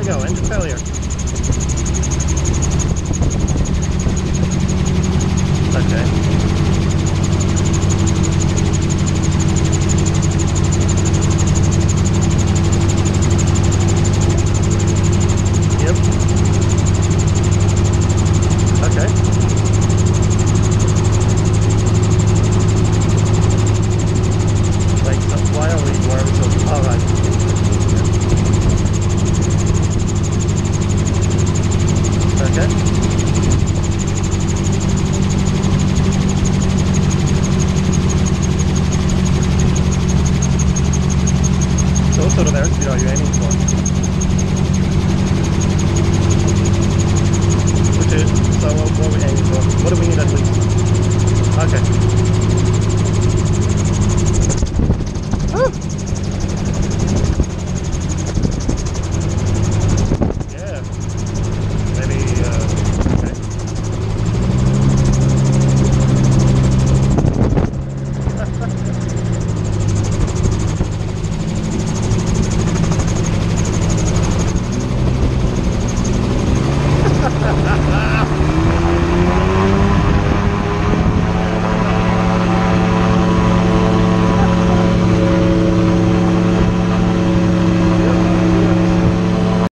There we go, engine failure. sort of there to be you're aiming for.